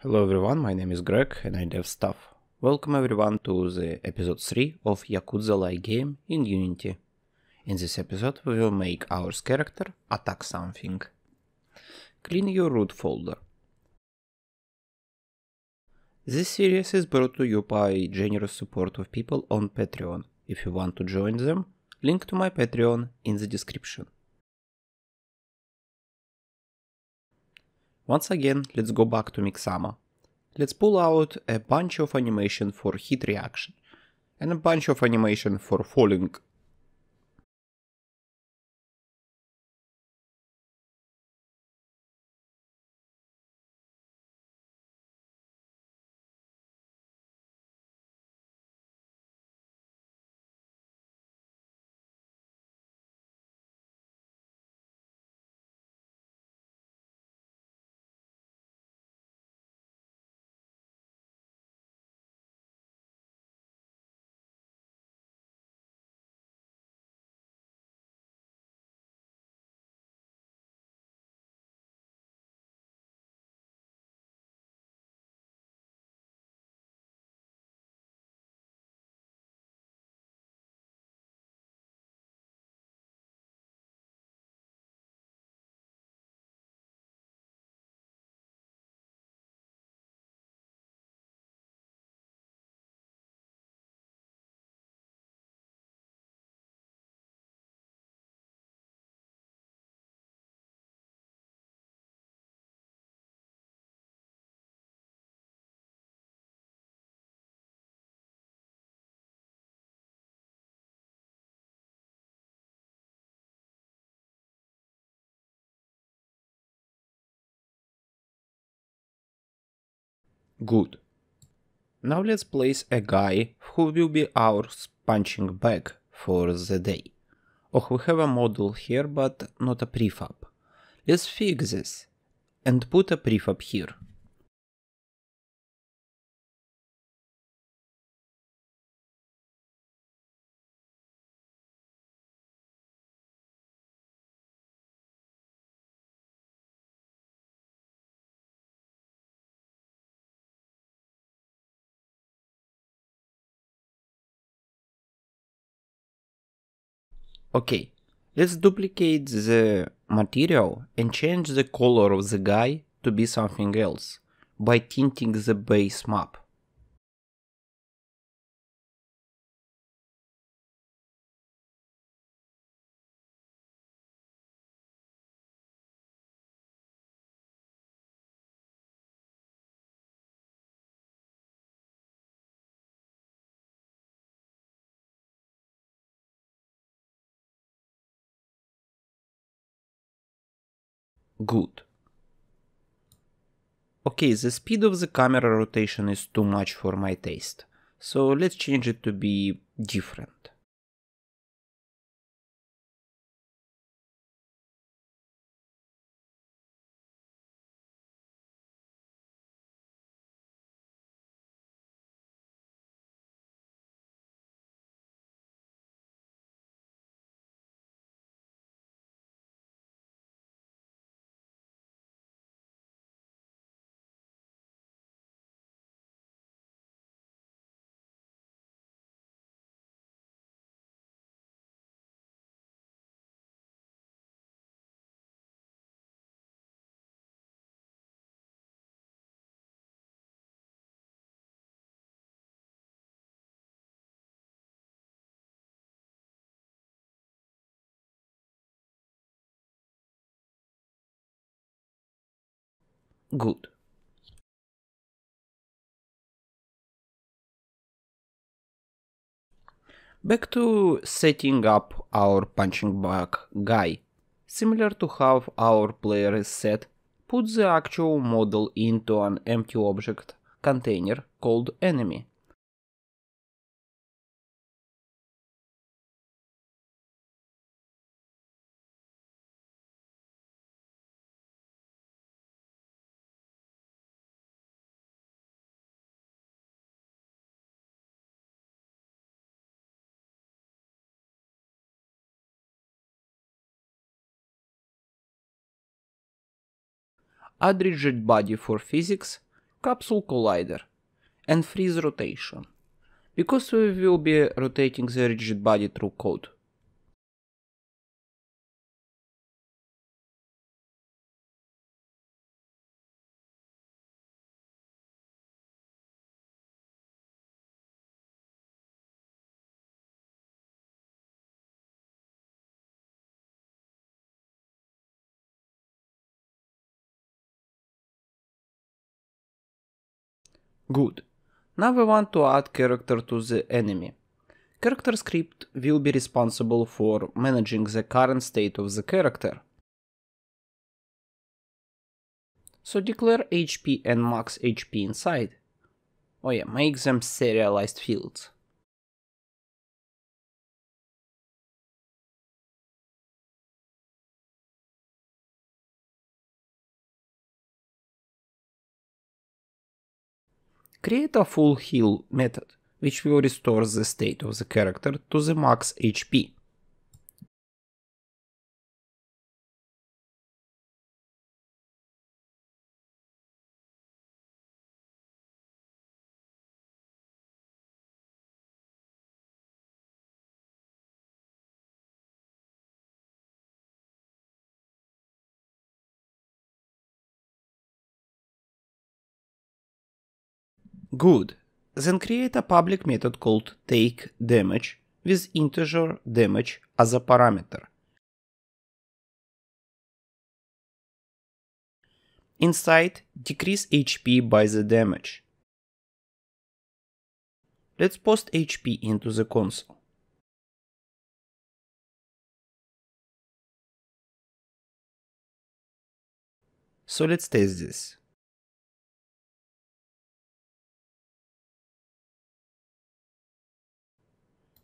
Hello everyone, my name is Greg and I dev stuff. Welcome everyone to the episode 3 of Yakuza game in Unity. In this episode we will make our character attack something. Clean your root folder. This series is brought to you by generous support of people on Patreon. If you want to join them, link to my Patreon in the description. Once again, let's go back to Mixamo. Let's pull out a bunch of animation for heat reaction and a bunch of animation for falling. Good. Now let's place a guy who will be our punching bag for the day. Oh, we have a model here, but not a prefab. Let's fix this and put a prefab here. Okay, let's duplicate the material and change the color of the guy to be something else by tinting the base map. Good. Okay, the speed of the camera rotation is too much for my taste, so let's change it to be different. Good. Back to setting up our punching bag guy. Similar to how our player is set, put the actual model into an empty object container called enemy. Add rigid body for physics, capsule collider and freeze rotation, because we will be rotating the rigid body through code. Good. Now we want to add character to the enemy. Character script will be responsible for managing the current state of the character. So declare HP and max HP inside. Oh yeah, make them serialized fields. Create a full heal method, which will restore the state of the character to the max HP. Good. Then create a public method called take damage with integer damage as a parameter. Inside, decrease HP by the damage. Let's post HP into the console. So let's test this.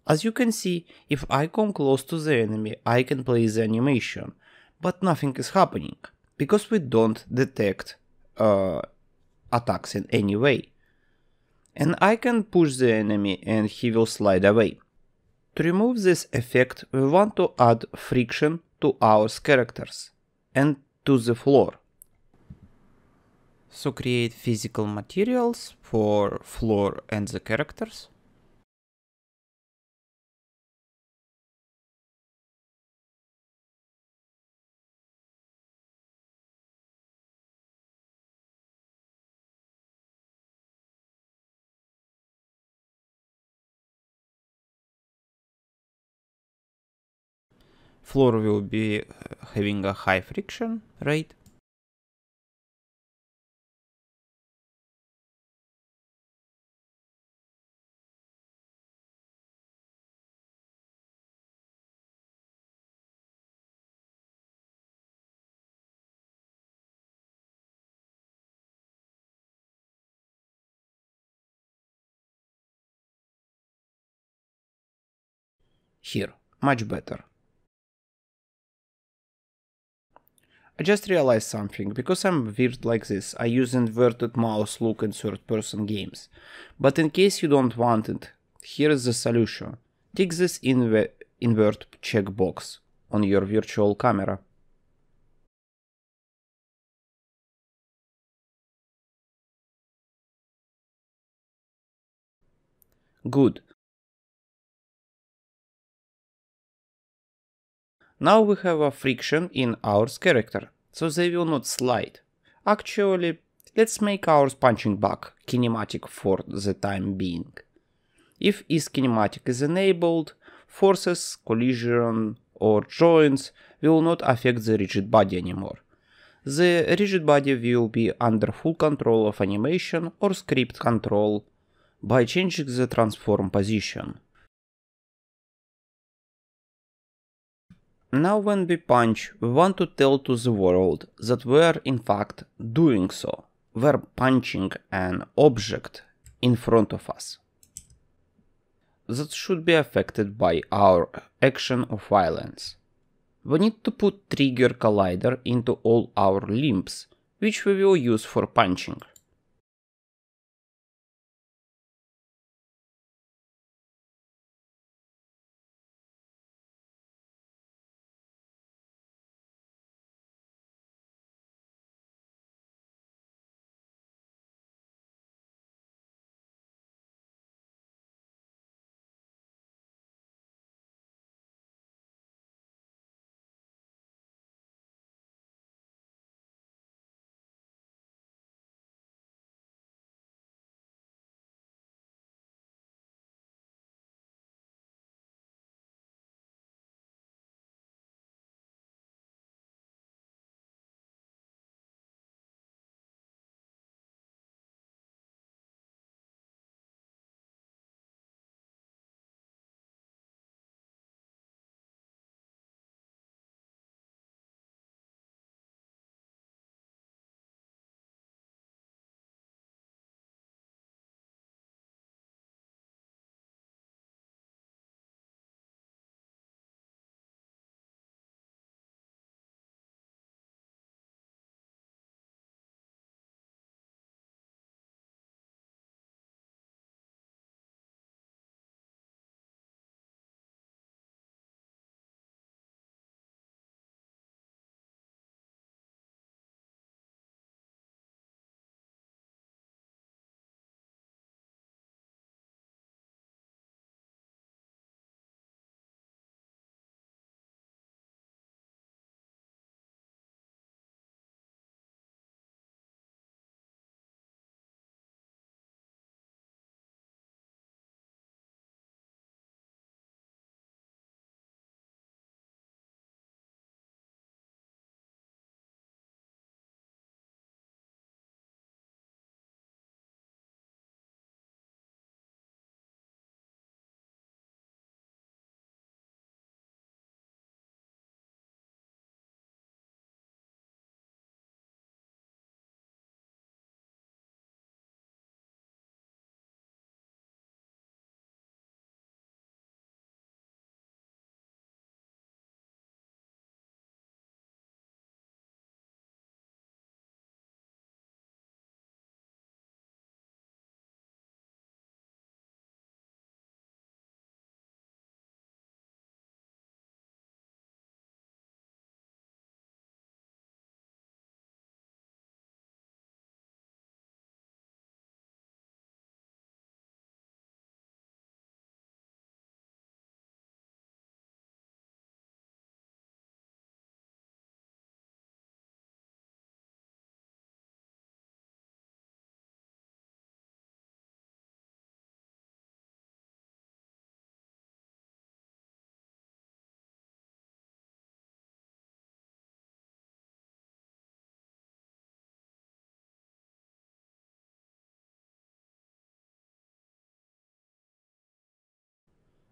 As you can see, if I come close to the enemy, I can play the animation, but nothing is happening, because we don't detect uh, attacks in any way. And I can push the enemy and he will slide away. To remove this effect, we want to add friction to our characters and to the floor. So create physical materials for floor and the characters. Floor will be uh, having a high friction rate. Here, much better. I just realized something, because I'm weird like this, I use inverted mouse look in third person games. But in case you don't want it, here is the solution. Tick this inv invert checkbox on your virtual camera. Good. Now we have a friction in our character, so they will not slide. Actually, let's make our punching bag kinematic for the time being. If is kinematic is enabled, forces, collision or joints will not affect the rigid body anymore. The rigid body will be under full control of animation or script control by changing the transform position. Now when we punch, we want to tell to the world that we are in fact doing so. We're punching an object in front of us. That should be affected by our action of violence. We need to put trigger collider into all our limbs, which we will use for punching.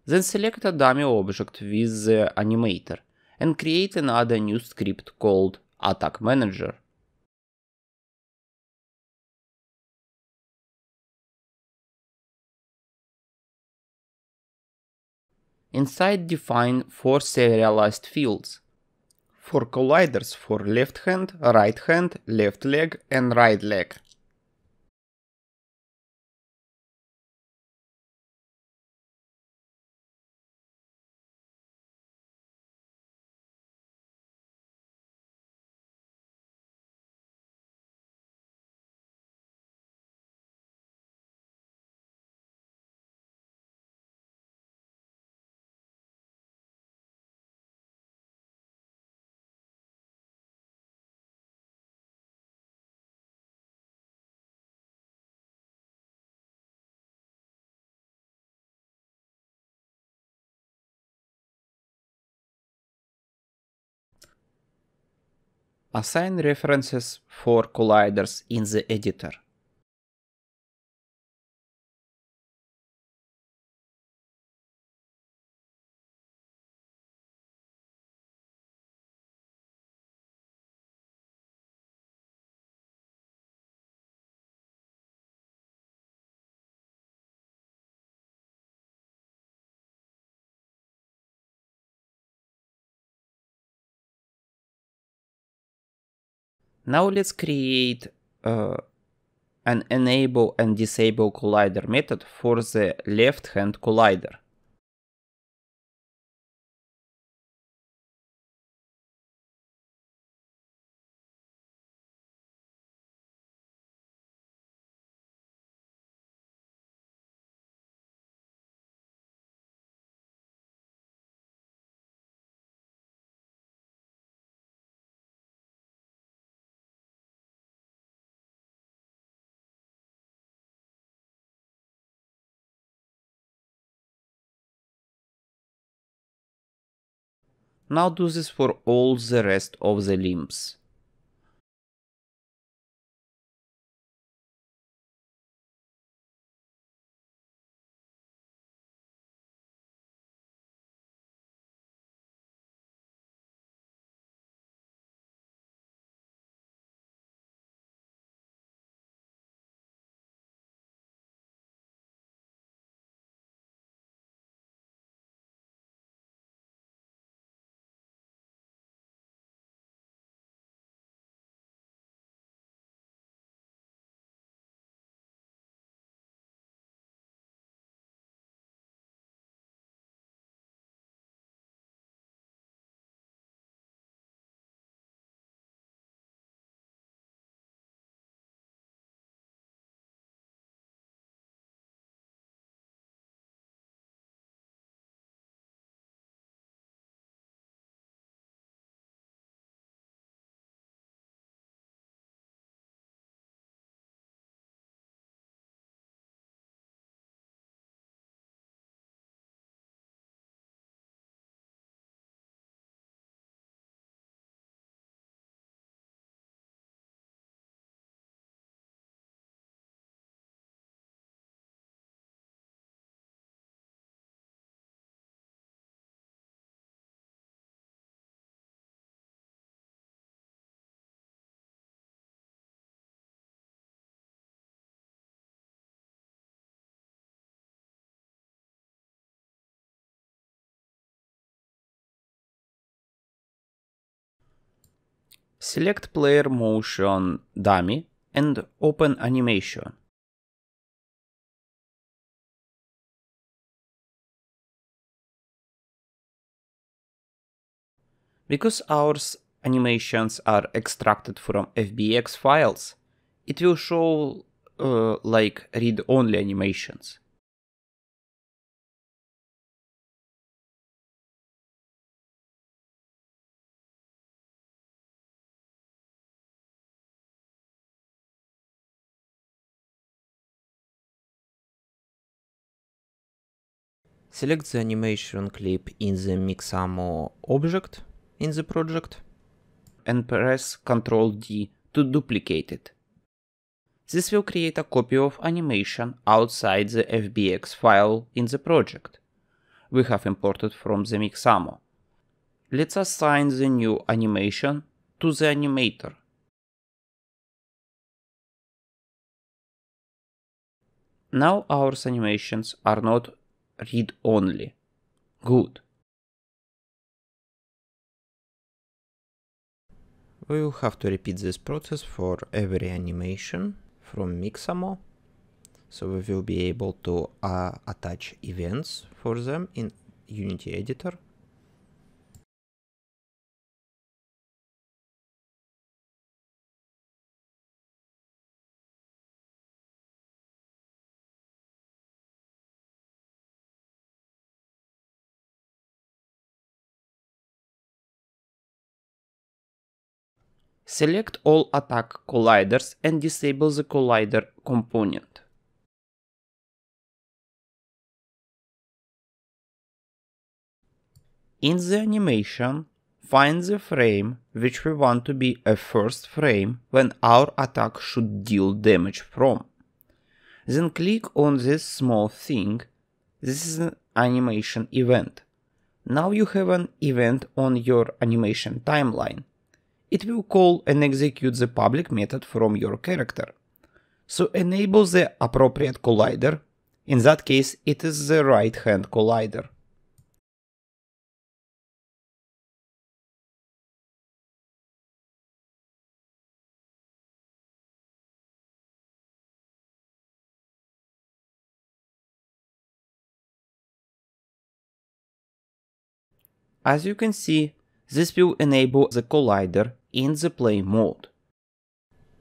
Then select a dummy object with the animator and create another new script called Attack Manager. Inside define four serialized fields. For colliders for left hand, right hand, left leg and right leg. Assign references for colliders in the editor. Now let's create uh, an enable and disable collider method for the left hand collider. Now do this for all the rest of the limbs. Select player motion dummy and open animation. Because our animations are extracted from FBX files, it will show uh, like read-only animations. Select the animation clip in the Mixamo object in the project and press Ctrl D to duplicate it. This will create a copy of animation outside the FBX file in the project. we have imported from the Mixamo. Let's assign the new animation to the animator. Now our animations are not read-only. Good. We will have to repeat this process for every animation from Mixamo. So we will be able to uh, attach events for them in Unity Editor. Select all attack colliders and disable the collider component. In the animation, find the frame which we want to be a first frame when our attack should deal damage from. Then click on this small thing. This is an animation event. Now you have an event on your animation timeline. It will call and execute the public method from your character. So enable the appropriate collider. In that case, it is the right hand collider. As you can see, this will enable the collider in the play mode.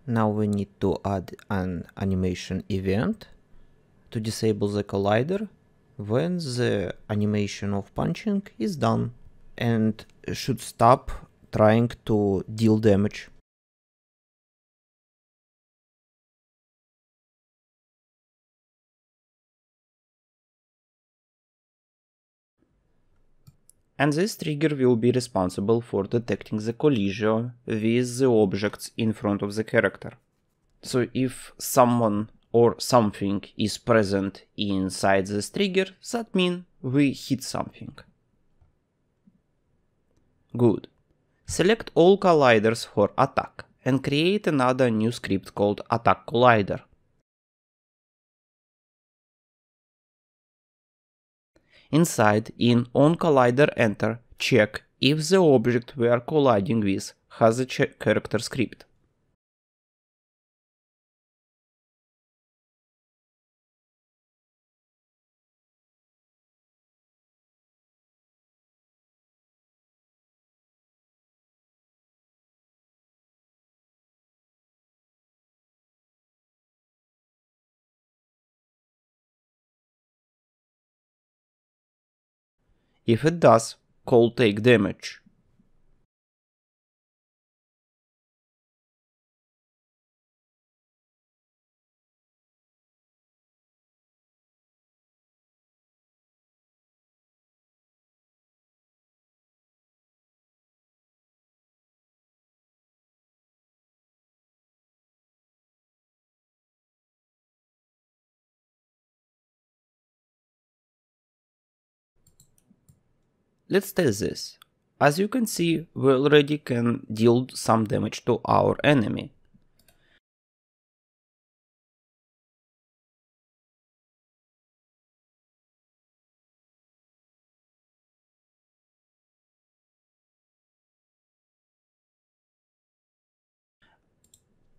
Now we need to add an animation event to disable the collider when the animation of punching is done and should stop trying to deal damage. And this trigger will be responsible for detecting the collision with the objects in front of the character. So if someone or something is present inside this trigger, that means we hit something. Good. Select all colliders for attack and create another new script called attack collider. Inside, in On Collider Enter, check if the object we are colliding with has a character script. If it does, call take damage. Let's test this. As you can see, we already can deal some damage to our enemy.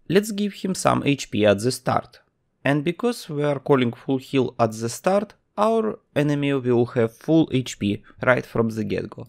Let's give him some HP at the start. And because we are calling full heal at the start, our enemy will have full HP right from the get-go.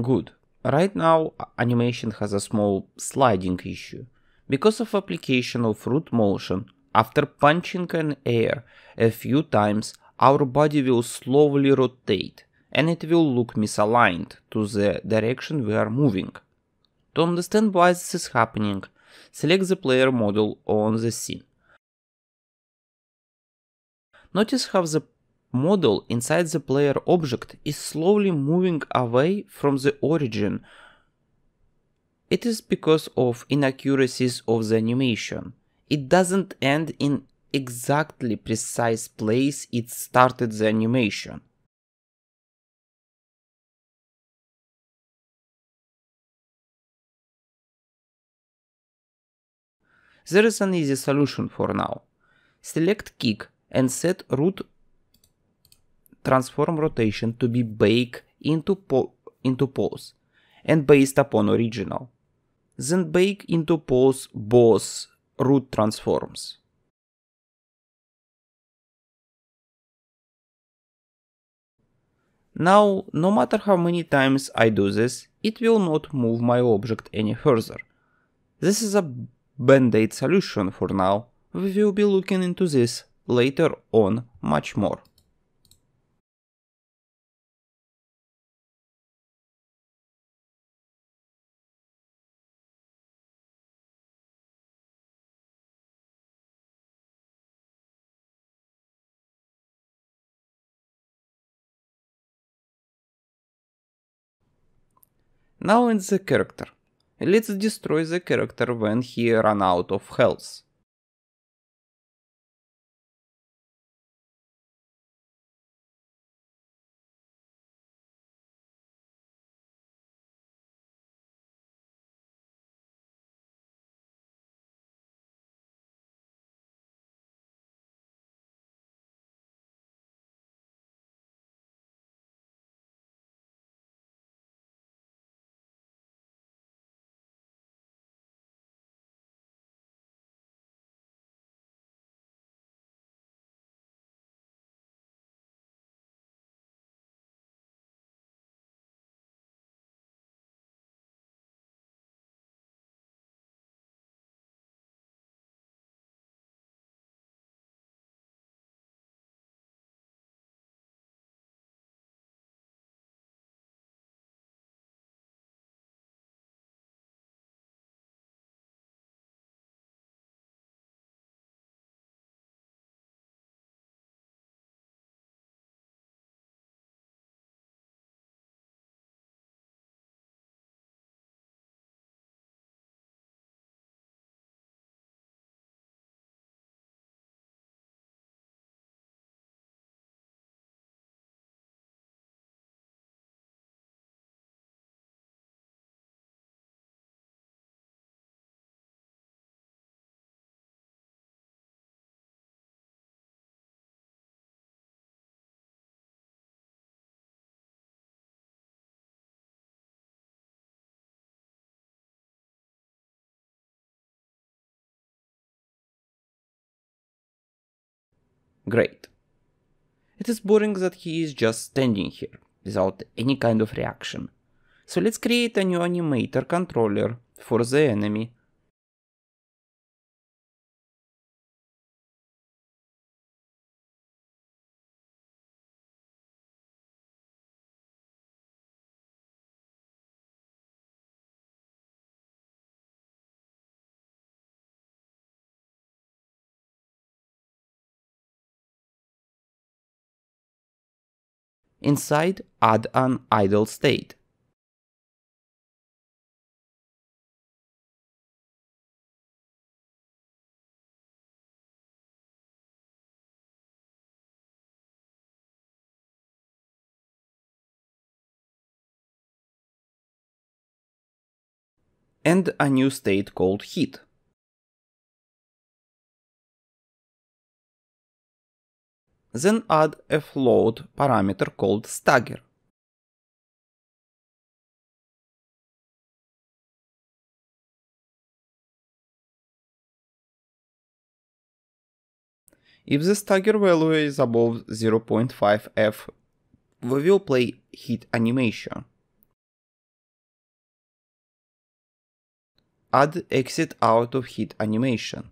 Good. Right now, animation has a small sliding issue. Because of application of root motion, after punching an air a few times, our body will slowly rotate and it will look misaligned to the direction we are moving. To understand why this is happening, select the player model on the scene. Notice how the model inside the player object is slowly moving away from the origin. It is because of inaccuracies of the animation. It doesn't end in exactly precise place it started the animation. There is an easy solution for now. Select kick and set root transform rotation to be baked into, po into pose and based upon original. Then bake into pose both root transforms. Now, no matter how many times I do this, it will not move my object any further. This is a band-aid solution for now, we will be looking into this later on much more. Now in the character. Let's destroy the character when he run out of health. Great. It is boring that he is just standing here, without any kind of reaction. So let's create a new animator controller for the enemy. Inside, add an idle state. and a new state called hit. Then add a float parameter called stagger. If the stagger value is above 0.5f, we will play hit animation. Add exit out of hit animation.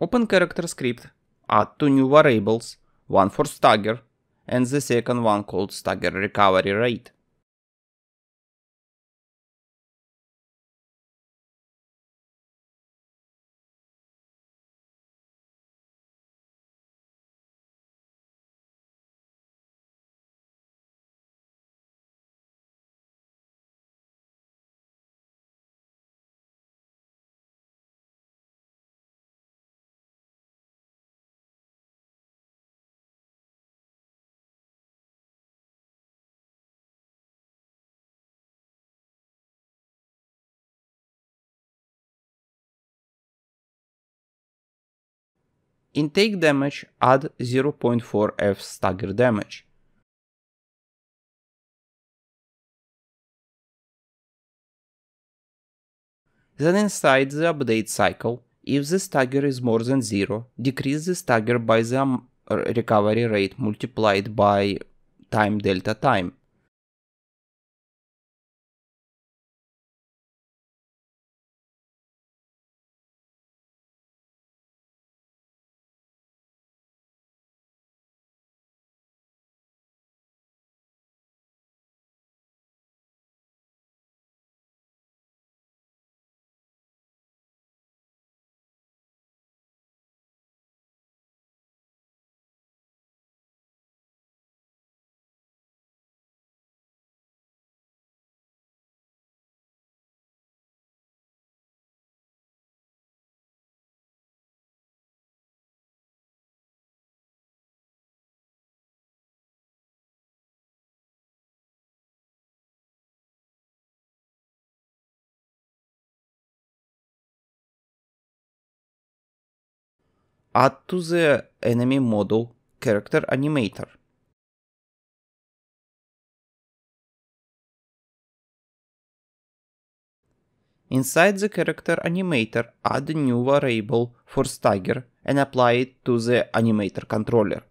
Open character script, add two new variables, one for stagger and the second one called stagger recovery rate. In take damage, add 0.4 F stagger damage. Then inside the update cycle, if the stagger is more than 0, decrease the stagger by the um, recovery rate multiplied by time delta time. Add to the enemy model character animator. Inside the character animator, add a new variable for stagger and apply it to the animator controller.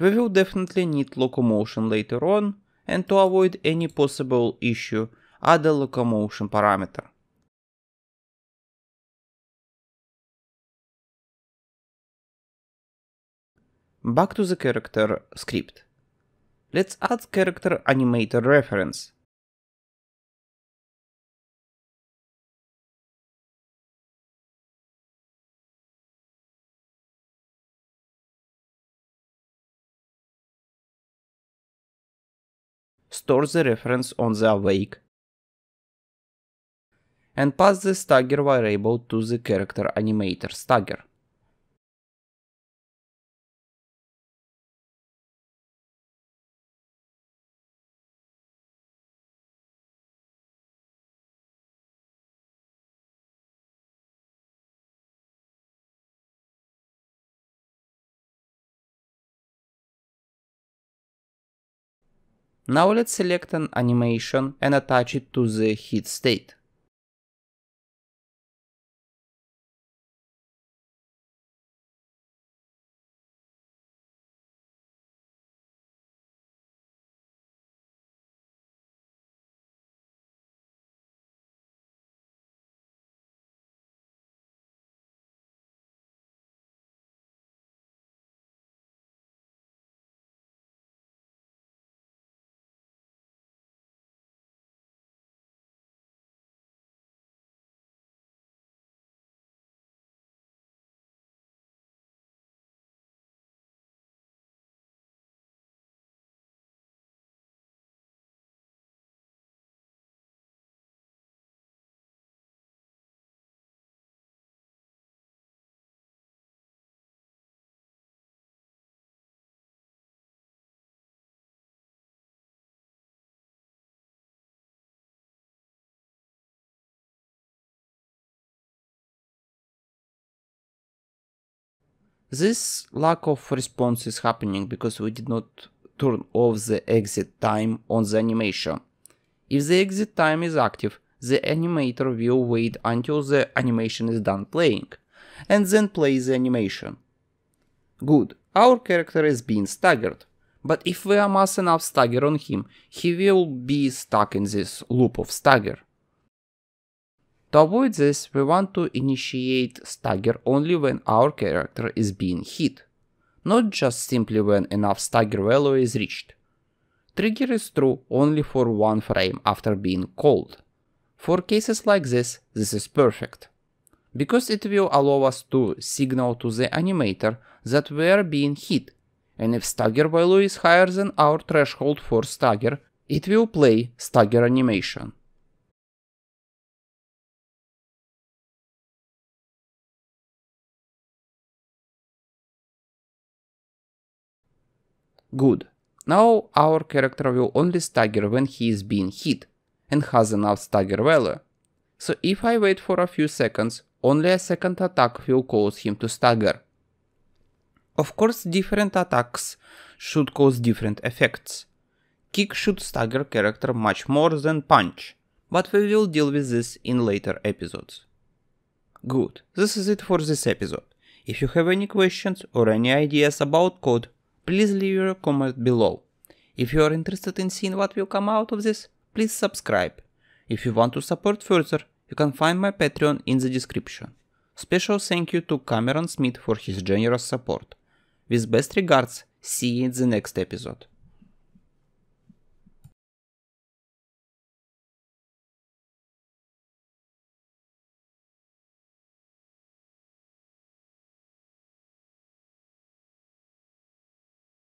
We will definitely need locomotion later on, and to avoid any possible issue, add a locomotion parameter. Back to the character script. Let's add character animator reference. Store the reference on the awake and pass the stagger variable to the character animator stagger. Now let's select an animation and attach it to the hit state. This lack of response is happening because we did not turn off the exit time on the animation. If the exit time is active, the animator will wait until the animation is done playing, and then play the animation. Good, our character is being staggered, but if we amass enough stagger on him, he will be stuck in this loop of stagger. To avoid this, we want to initiate stagger only when our character is being hit, not just simply when enough stagger value is reached. Trigger is true only for one frame after being called. For cases like this, this is perfect. Because it will allow us to signal to the animator that we are being hit, and if stagger value is higher than our threshold for stagger, it will play stagger animation. Good. Now our character will only stagger when he is being hit and has enough stagger value. So if I wait for a few seconds, only a second attack will cause him to stagger. Of course different attacks should cause different effects. Kick should stagger character much more than punch, but we will deal with this in later episodes. Good, this is it for this episode. If you have any questions or any ideas about code, please leave your comment below. If you are interested in seeing what will come out of this, please subscribe. If you want to support further, you can find my Patreon in the description. Special thank you to Cameron Smith for his generous support. With best regards, see you in the next episode.